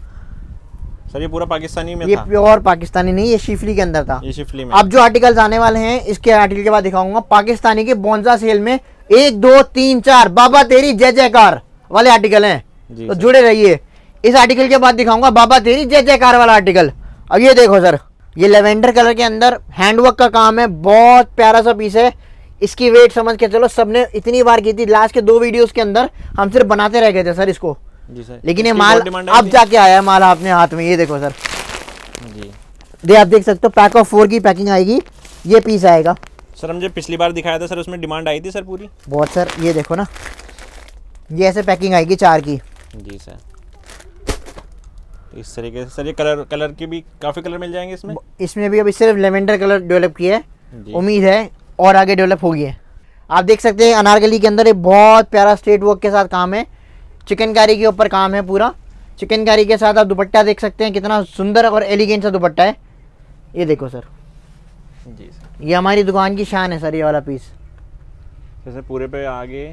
सर ये पूरा पाकिस्तानी में ये था। प्योर पाकिस्तानी नहीं ये शिफली के अंदर था। ये शिफली में। अब जो आर्टिकल्स आने वाले हैं इसके आर्टिकल के बाद दिखाऊँगा। पाकिस्तानी के बोनजा सेल में एक दो तीन चार बाबा तेरी जय जयकार वाले आर्टिकल हैं। तो जुड़े रहिए। इस आर्टिकल के बाद दिखाऊँगा बाबा तेरी जय जयकार वाला आर्टिकल। अब ये देखो सर ये लेवेंडर कलर के अंदर हैंडवर्क का काम है बहुत प्यारा सा पीस है। इसकी वेट समझ के चलो सबने इतनी बार की थी लास्ट के दो वीडियोस के अंदर हम सिर्फ़ बनाते रह गए थे सर इसको। जी सर लेकिन ये माल अब जाके आया है माल आपने हाथ में ये देखो सर। जी। दे आप देख सकते हो पैक ऑफ़ फोर की पैकिंग आएगी ये पीस आएगा। सर हम जब पिछली बार दिखाया था सर उसमें डिमांड आई थी सर पूरी? बहुत सर ये देखो ना ये ऐसे पैकिंग आएगी चार की। जी सर। इस तरीके से सर ये कलर कलर की भी काफ़ी कलर मिल जाएँगे इसमें? इसमें भी अभी सिर्फ़ लेवेंडर कलर डेवलप किया है। उम्मीद है और आगे डेवलप होगी है। आप देख सकते हैं अनारकली के अंदर एक बहुत प्यारा स्ट्रेट वर्क के साथ काम है। चिकनकारी के ऊपर काम है पूरा। चिकनकारी के साथ आप दुपट्टा देख सकते हैं कितना सुंदर और एलिगेंट सा दुपट्टा है। ये देखो सर। जी सर। ये हमारी दुकान की शान है सर ये वाला पीस जैसे पूरे पे आगे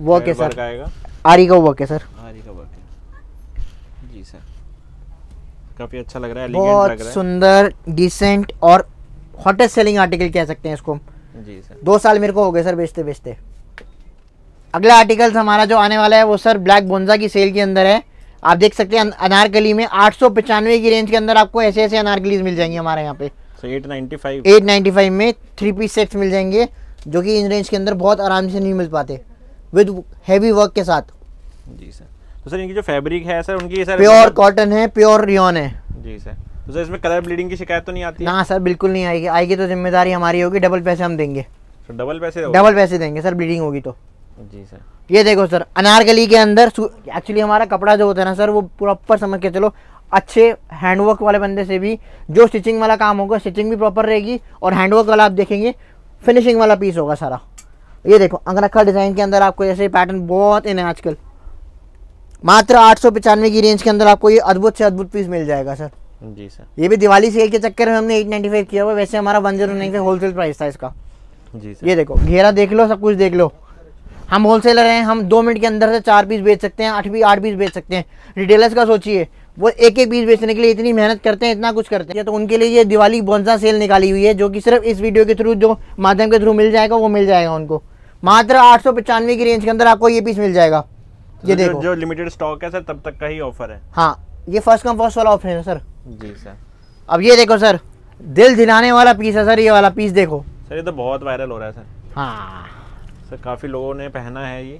वर्क है सर। आएगा। आरी का वर्क है सर। आरी का वर्क है जी सर। काफ़ी अच्छा लग रहा है एलिगेंट बहुत लग रहा सुंदर डिसेंट और हॉटेस्ट सेलिंग आर्टिकल कह सकते हैं इसको। जी सर। दो साल मेरे को हो गए सर बेचते बेचते अगला आर्टिकल हमारा जो आने वाला है वो सर ब्लैक बोन्जा की सेल के अंदर है। आप देख सकते हैं अन- अनारकली में आठ की रेंज के अंदर आपको ऐसे ऐसे अनारकलीज मिल जाएँगे हमारे यहाँ पे। एट नाइन्टी फाइव में थ्री पीस सेट्स मिल जाएँगे जो कि इन रेंज के अंदर बहुत आराम से नहीं मिल पाते विद हैवी वर्क के साथ। जी सर तो सर इनकी जो फैब्रिक है सर उनकी सर प्योर कॉटन है प्योर रियन है। जी सर तो सर इसमें कलर ब्लीडिंग की शिकायत तो नहीं आती? ना सर बिल्कुल नहीं आएगी। आएगी तो ज़िम्मेदारी हमारी होगी डबल पैसे हम देंगे। तो डबल पैसे डबल पैसे देंगे सर ब्लीडिंग होगी तो। जी सर। ये देखो सर अनारकली के अंदर एक्चुअली हमारा कपड़ा जो होता है ना सर वो प्रॉपर समझ के चलो अच्छे हैंडवर्क वाले बंदे से भी जो स्टिचिंग वाला काम होगा स्टिचिंग भी प्रॉपर रहेगी और हैंडवर्क वाला आप देखेंगे फिनिशिंग वाला पीस होगा सारा। ये देखो अंगरखा डिज़ाइन के अंदर आपको जैसे पैटर्न बहुत इन है आजकल। मात्र आठ सौ पचानवे की रेंज के अंदर आपको ये अद्भुत से अद्भुत पीस मिल जाएगा सर। जी सर। ये भी दिवाली सेल के चक्कर में हमने एट नाइन्टी फाइव किया हुआ वैसे हमारा वन ज़ीरो नाइन का होलसेल प्राइस था इसका। जी सर। ये देखो घेरा देख लो सब कुछ देख लो। हम होलसेलर हैं हम दो मिनट के अंदर से चार पीस बेच सकते हैं आठ भी आठ पीस बेच सकते हैं। रिटेलर्स का सोचिए वो एक एक पीस बेचने के लिए इतनी मेहनत करते हैं इतना कुछ करते हैं। तो उनके लिए ये दिवाली बोनसा सेल निकाली हुई है जो कि सिर्फ़ इस वीडियो के थ्रू जो माध्यम के थ्रू मिल जाएगा वो मिल जाएगा उनको। मात्र आठ सौ पचानवे की रेंज के अंदर आपको ये पीस मिल जाएगा। ये जो- देखो। जो लिमिटेड स्टॉक है सर तब तक का ही ऑफ़र है। हाँ ये फ़र्स्ट कम फ़र्स्ट वाला ऑप्शन है सर? जी सर। अब ये देखो सर दिल दिलाने वाला पीस है सर ये वाला पीस देखो। सर ये तो बहुत वायरल हो रहा है सर। हाँ। सर काफ़ी लोगों ने पहना है ये।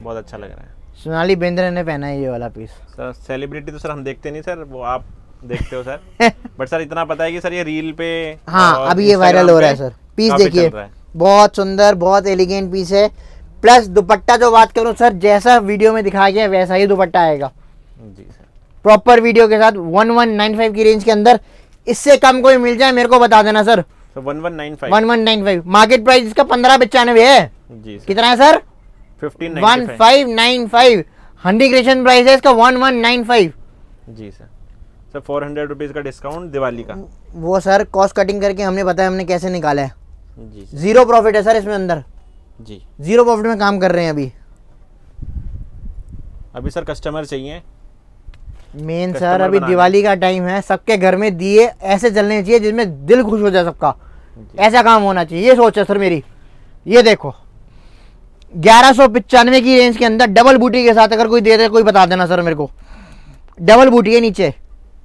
बहुत अच्छा लग रहा है। सोनाली बेंद्रे ने पहना है ये वाला पीस सर सेलिब्रिटी तो सर हम देखते नहीं सर। वो आप देखते हो सर। बट सर इतना पता है कि सर ये रील पे हाँ अभी ये वायरल हो रहा है सर। पीस देखिए। बहुत सुंदर बहुत एलिगेंट पीस है। प्लस दुपट्टा जो बात करूँ सर जैसा वीडियो में दिखाया गया वैसा ही दुपट्टा आएगा। जी सर। प्रॉपर वीडियो के साथ वन वन नाइन फाइव की रेंज के अंदर इससे कम कोई मिल जाए मेरे को बता देना सर। मार्केट प्राइस इसका पंद्रह पचानवे है। जी कितना है sir fifteen one five nine five हंडी क्रेशन प्राइस है इसका वन वन नाइन फाइव जी sir sir four hundred rupees का डिस्काउंट दिवाली का। वो सर कॉस्ट कटिंग करके हमने बताया हमने कैसे निकाला है। जी ज़ीरो प्रॉफिट है सर इसमें अंदर। जी। ज़ीरो प्रॉफिट में काम कर रहे हैं अभी। अभी सर कस्टमर चाहिए। मेन सर अभी दिवाली का टाइम है। सबके घर में दिए ऐसे जलने चाहिए जिसमें दिल खुश हो जाए सबका। ऐसा काम होना चाहिए। ये सोच है सर मेरी। ये देखो। ग्यारह सौ पचानवे की रेंज के अंदर डबल बूटी के साथ अगर कोई दे दे कोई बता देना सर मेरे को। डबल बूटी के नीचे।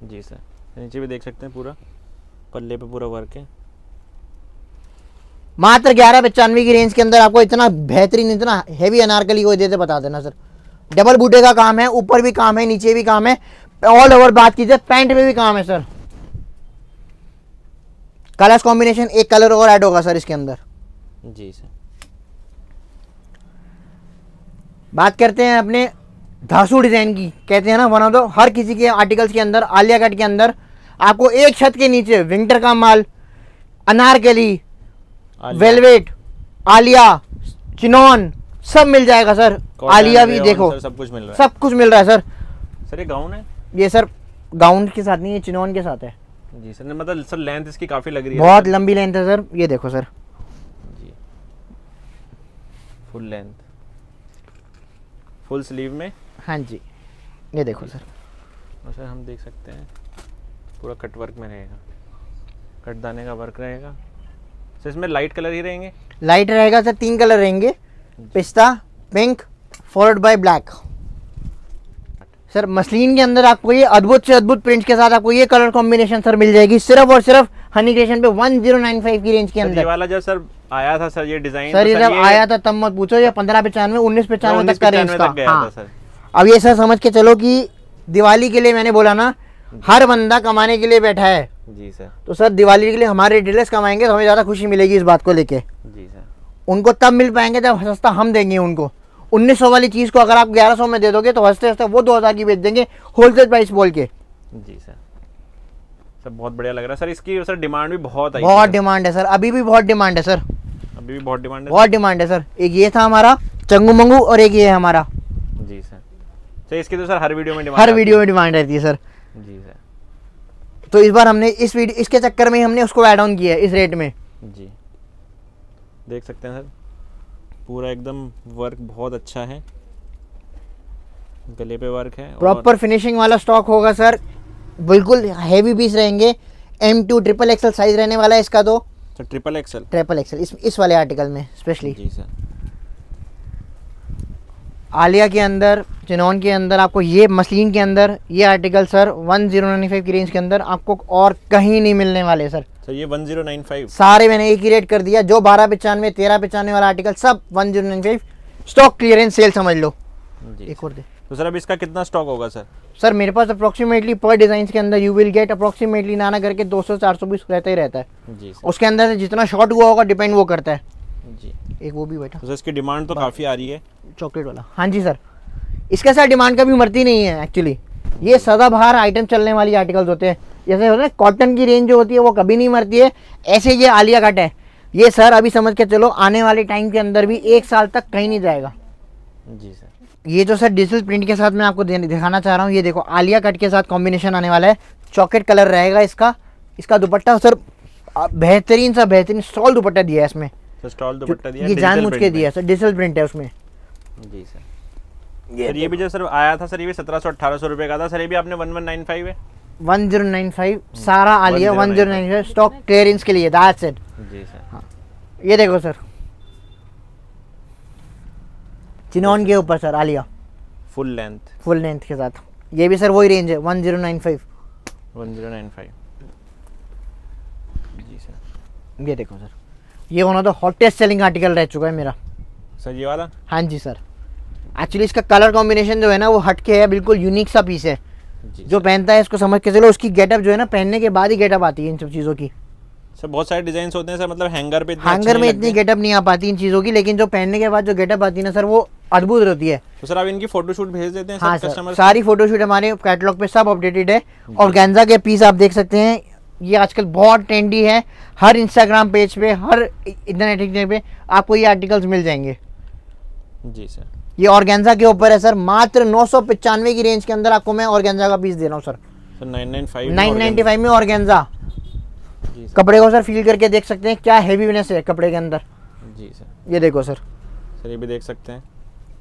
जी सर। नीचे भी देख सकते हैं पूरा। पल्ले पे पूरा वर्क है। मात्र ग्यारह पचानवे की रेंज के अंदर आपको इतना बेहतरीन इतना हैवी अनारकली कोई देते बता देना सर। डबल बूटे का काम है ऊपर भी काम है नीचे भी काम है। ऑल ओवर बात कीजिए पैंट में भी काम है सर। कलर्स कॉम्बिनेशन एक कलर और ऐड होगा सर इसके अंदर। जी सर बात करते हैं अपने धासु डिज़ाइन की। कहते हैं ना वन ऑफ़ द हर किसी के आर्टिकल्स के अंदर आलिया कट के अंदर आपको एक छत के नीचे विंटर का माल अनारकली। वेलवेट आलिया। चिनॉन सब मिल जाएगा सर आलिया भी देखो सर, सब कुछ मिल रहा है। सब कुछ मिल रहा है सर सर ये गाउन है? ये सर गाउन के साथ नहीं ये चिनॉन के साथ है। जी सर मतलब सर लेंथ इसकी काफ़ी लग रही है। बहुत लंबी लेंथ है सर। ये देखो सर। जी। फुल लेंथ फुल स्लीव में? हाँ जी। ये देखो सर। और सर हम देख सकते हैं पूरा कट वर्क में रहेगा। कट दाने का वर्क रहेगा। सर इसमें लाइट कलर ही रहेंगे? लाइट रहेगा सर तीन कलर रहेंगे। पिस्ता pink followed by black sir muslin के अंदर आपको ये अद्भुत से अद्भुत प्रिंट के साथ आपको ये कलर कॉम्बिनेशन सर मिल जाएगी सिर्फ़ और सिर्फ़ हनी क्रिएशन पे 1095 की रेंज के सर ये अंदर वाला जब सर आया था सर ये डिज़ाइन सर ये जब आया था तब मत पूछो ये पंद्रह पचानवे उन्नीस पचानवे तक का रेंज था। हाँ। अब ये सर समझ के चलो कि दिवाली के लिए मैंने बोला ना हर बंदा कमाने के लिए बैठा है। जी सर। तो सर दिवाली के लिए हमारे रिटेलर्स कमाएँगे तो हमें ज़्यादा खुशी मिलेगी इस बात को लेके। जी सर। उनको तब मिल पाएँगे जब सस्ता हम देंगे उनको। 1900 वाली चीज़ को अगर आप 1100 में दे दोगे तो हँसते हँसते वो 2000 की बेच देंगे होलसेल प्राइस बोल के। जी सर। सर बहुत बढ़िया लग रहा है। सर इसकी सर डिमांड भी बहुत आई बहुत डिमांड है सर। अभी भी बहुत डिमांड है सर। अभी भी बहुत डिमांड है बहुत डिमांड है सर। एक ये था हमारा चंगू मंगू और एक ये है हमारा। जी सर। सर इसकी तो सर हर वीडियो में हर वीडियो में डिमांड रहती है सर। जी सर। तो इस बार हमने इस वीडियो इसके चक्कर में हमने उसको ऐड ऑन किया है इस रेट में। जी। देख सकते हैं सर। पूरा एकदम वर्क बहुत अच्छा है। गले पे वर्क है प्रॉपर फिनिशिंग वाला स्टॉक होगा सर बिल्कुल हैवी पीस रहेंगे। M to triple XL size रहने वाला है इसका तो। Sir triple XL triple XL इस इस वाले आर्टिकल में स्पेशली जी सर आलिया के अंदर चिनौन के अंदर आपको ये मसलिन के अंदर ये article sir one zero nine five की रेंज के अंदर आपको और कहीं नहीं मिलने वाले सर सर ये 1095 सारे मैंने एक ही रेट कर दिया जो बारह पचानवे तेरह पचानवे वाला आर्टिकल सब one zero nine five stock clearance sale समझ लो। एक और दे। तो सर अब इसका कितना स्टॉक होगा सर? सर मेरे पास अप्रोक्सीमेटली पर डिज़ाइन के अंदर यू विल गेट अप्रोक्सीमेटली नाना करके 200 400 पीस रहता ही रहता है। जी सर। उसके अंदर से जितना शॉर्ट हुआ होगा डिपेंड वो करता है। जी। एक वो भी बैठा। तो सर इसकी डिमांड तो काफ़ी आ रही है। चॉकलेट वाला। हाँ जी सर। इसके साथ डिमांड कभी मरती नहीं है एक्चुअली ये सदाबहार आइटम चलने वाली आर्टिकल्स होते हैं। जैसे होता है कॉटन की रेंज जो होती है वो कभी नहीं मरती है। ऐसे ये आलिया कट है। ये सर अभी समझ के चलो आने वाले टाइम के अंदर भी एक साल तक कहीं नहीं जाएगा। जी सर। ये जो सर डिजिटल प्रिंट के साथ मैं आपको दिखाना चाह रहा हूँ ये देखो आलिया कट के साथ कॉम्बिनेशन आने वाला है। चॉकलेट कलर रहेगा इसका। इसका दुपट्टा सर बेहतरीन सा बेहतरीन स्टॉल दुपट्टा दिया है इसमें। स्टॉल दुपट्टा दिया ये digital जानबूझ के दिया सर डिजिटल प्रिंट है उसमें। जी सर। ये सर ये भी जो सर आया था सर ये भी सत्रह सौ अठारह सौ रुपये का था। सर ये भी आपने वन वन नाइन फाइव है? वन ज़ीरो नाइन फाइव सारा Aliya one 1095 zero nine five stock clearance के लिए दैट्स इट जी सर ये देखो सर है चिनॉन के ऊपर sir Aliya full length full length के साथ. ये भी सर वही रेंज है one zero nine five one zero nine five जी सर ये देखो सर ये of the hottest selling article रह चुका है मेरा. सर ये वाला? हाँ जी सर एक्चुअली इसका कलर कॉम्बिनेशन जो है ना वो हटके है बिल्कुल यूनिक सा पीस है. जी पहनता है इसको समझ के चलो उसकी गेटअप जो है ना पहनने के बाद ही गेटअप आती है इन सब चीज़ों की। सर बहुत सारे डिज़ाइन होते हैं सर मतलब हैंगर पे हैंगर में इतनी गेटअप नहीं आ पाती इन चीज़ों की लेकिन जो पहनने के बाद जो गेटअप आती है ना सर वो अद्भुत रहती है। तो सर आप इनकी फोटोशूट भेज देते हैं हाँ सर सारी फोटोशूट हमारे कैटलॉग पे सब अपडेटेड है। और गेंजा के पीस आप देख सकते हैं। ये आजकल बहुत ट्रेंडी है। हर इंस्टाग्राम पेज पे हर इंटरनेट पे आपको ये आर्टिकल्स मिल जाएँगे। जी सर ये ऑर्गेन्जा के ऊपर है सर। मात्र नौ सौ पचानवे की रेंज के अंदर आपको मैं ऑर्गेन्जा का पीस दे रहा हूँ sir. Sir nine ninety five में ऑर्गेन्जा कपड़े को सर फील करके देख सकते हैं क्या हैवीनेस है कपड़े के अंदर। जी सर। ये देखो सर। सर ये भी देख सकते हैं।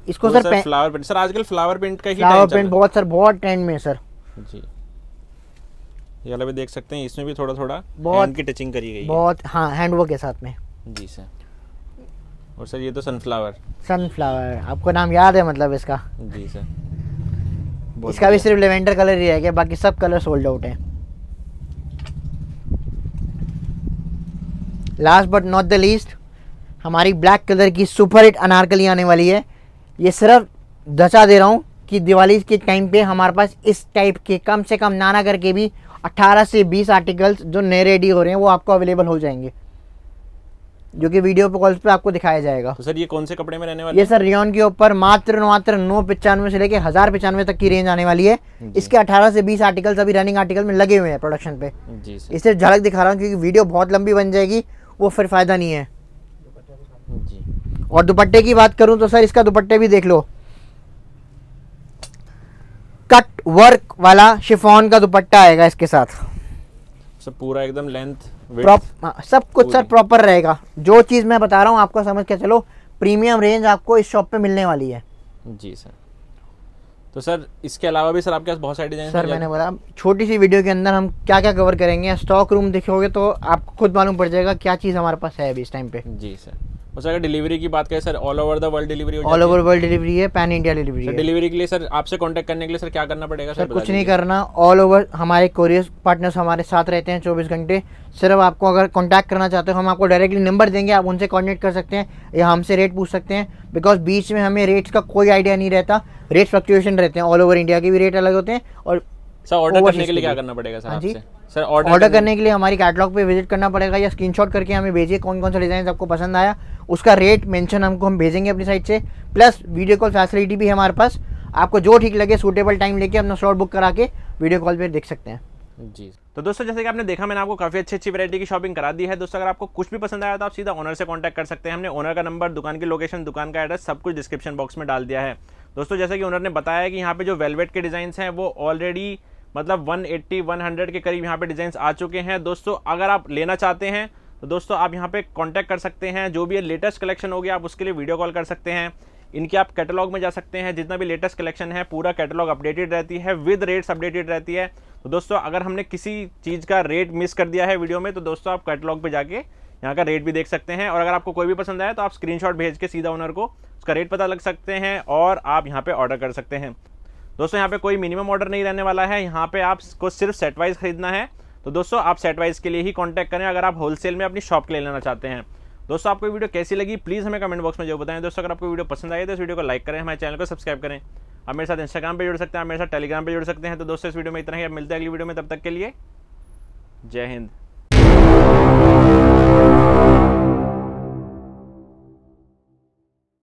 इसको तो सर फ्लावर प्रिंट सर आजकल फ्लावर प्रिंट का ही फ्लावर प्रिंट बहुत सर बहुत ट्रेंड में है सर। जी। ये वाला भी देख सकते हैं इसमें भी थोड़ा थोड़ा बहुत- की टचिंग करी गई बहुत हाँ हैंडवर्क के साथ में। जी सर। और सर ये तो सनफ्लावर सनफ्लावर आपको नाम याद है मतलब इसका? जी सर। इसका भी सिर्फ़ लेवेंडर कलर ही रह गया बाकी सब कलर सोल्ड आउट है। Last but not the least हमारी ब्लैक कलर की सुपर हिट अनारकली आने वाली है। ये सिर्फ़ दचा दे रहा हूँ कि दिवाली के टाइम पे हमारे पास इस टाइप के कम से कम नाना करके भी 18 से 20 आर्टिकल्स जो नए रेडी हो रहे हैं वो आपको अवेलेबल हो जाएँगे। जो कि वीडियो पे कॉल्स पे आपको दिखाया जाएगा। तो सर ये कौन से कपड़े में रहने वाले ये सर रियोन के ऊपर मात्र मात्र नौ पचानवे से लेके हज़ार पचानवे तक की रेंज आने वाली है। इसके 18 से 20 आर्टिकल्स अभी रनिंग आर्टिकल में लगे हुए हैं प्रोडक्शन पे? जी सर। इससे झलक दिखा रहा हूँ क्योंकि वीडियो बहुत लंबी बन जाएगी वो फिर फ़ायदा नहीं है। जी। और दुपट्टे की बात करूँ तो सर इसका दुपट्टे भी देख लो। कट वर्क वाला शिफॉन का दुपट्टा आएगा इसके साथ। सर पूरा एकदम लेंथ हाँ, सब कुछ सर प्रॉपर रहेगा। जो चीज़ मैं बता रहा हूँ आपको समझ के चलो प्रीमियम रेंज आपको इस शॉप पे मिलने वाली है। जी सर तो सर इसके अलावा भी सर आपके पास बहुत सारे डिज़ाइन सर मैंने बोला छोटी सी वीडियो के अंदर हम क्या क्या कवर करेंगे? स्टॉक रूम देखोगे तो आपको खुद मालूम पड़ जाएगा क्या चीज़ हमारे पास है अभी इस टाइम पे। जी सर और सर अगर डिलीवरी की बात करें sir all over the world delivery हो ऑल ओवर वर्ल्ड डिलीवरी है पैन इंडिया डिलीवरी है। डिलीवरी के लिए सर आपसे कांटेक्ट करने के लिए सर क्या करना पड़ेगा सर कुछ नहीं करना। ऑल ओवर हमारे कोरियर पार्टनर्स हमारे साथ रहते हैं चौबीस घंटे। सिर्फ़ आपको अगर कांटेक्ट करना चाहते हो हम आपको डायरेक्टली नंबर देंगे आप उनसे कांटेक्ट कर सकते हैं या हमसे रेट पूछ सकते हैं। बिकॉज़ बीच में हमें रेट्स का कोई आइडिया नहीं रहता। रेट फ्लक्चुएशन रहते हैं। ऑल ओवर इंडिया के भी रेट अलग होते हैं और सर ऑर्डर करने के लिए क्या करना पड़ेगा सर हाँ जी। सर ऑर्डर ऑर्डर करने के लिए हमारी कैटलॉग पे विज़िट करना पड़ेगा या स्क्रीनशॉट करके हमें भेजिए कौन कौन सा डिज़ाइन आपको पसंद आया। उसका रेट मेंशन हमको हम भेजेंगे अपनी साइड से। प्लस वीडियो कॉल फैसिलिटी भी है हमारे पास। आपको जो ठीक लगे सूटेबल टाइम लेके अपना स्लॉट बुक करा के वीडियो कॉल पर देख सकते हैं। जी। तो दोस्तों, जैसे कि आपने देखा, मैंने आपको काफ़ी अच्छी अच्छी वैरायटी की शॉपिंग करा दी है। दोस्तों, अगर आपको कुछ भी पसंद आया तो आप सीधा ओनर से कांटेक्ट कर सकते हैं। हमने ओनर का नंबर दुकान की लोकेशन दुकान का एड्रेस सब कुछ डिस्क्रिप्शन बॉक्स में डाल दिया है। दोस्तों, जैसे कि ओनर ने बताया कि यहाँ पे जो वेलवेट के डिज़ाइन हैं, वो ऑलरेडी मतलब 180 100 के करीब यहाँ पे डिज़ाइन आ चुके हैं। दोस्तों, अगर आप लेना चाहते हैं तो दोस्तों, आप यहाँ पे कांटेक्ट कर सकते हैं। जो भी लेटेस्ट कलेक्शन हो गया आप उसके लिए वीडियो कॉल कर सकते हैं। इनके आप कैटलॉग में जा सकते हैं। जितना भी लेटेस्ट कलेक्शन है, पूरा कैटलॉग अपडेटेड रहती है विद रेट्स अपडेटेड रहती है। तो दोस्तों, अगर हमने किसी चीज़ का रेट मिस कर दिया है वीडियो में तो दोस्तों, आप कैटलॉग पर जाके यहाँ का रेट भी देख सकते हैं। और अगर आपको कोई भी पसंद आया तो आप स्क्रीनशॉट भेज के सीधा ओनर को उसका रेट पता लग सकते हैं और आप यहाँ पे ऑर्डर कर सकते हैं। दोस्तों, यहाँ पे कोई मिनिमम ऑर्डर नहीं रहने वाला है। यहाँ पे आपको सिर्फ़ सेट वाइज खरीदना है। तो दोस्तों, आप सेट वाइज के लिए ही कॉन्टैक्ट करें अगर आप होलसेल में अपनी शॉप के लिए लेना चाहते हैं। दोस्तों, आपको वीडियो कैसी लगी प्लीज़ हमें कमेंट बॉक्स में जो बताएँ। दोस्तों, अगर आपको वीडियो पसंद आई तो इस वीडियो को लाइक करें, हमारे चैनल को सब्सक्राइब करें। आप मेरे साथ इंस्टाग्राम पर जुड़ सकते हैं, आप मेरे साथ टेलीग्राम पर जुड़ सकते हैं। तो दोस्तों, इस वीडियो में इतना ही। आप मिलते हैं अगली वीडियो में, तब तक के लिए जय हिंद।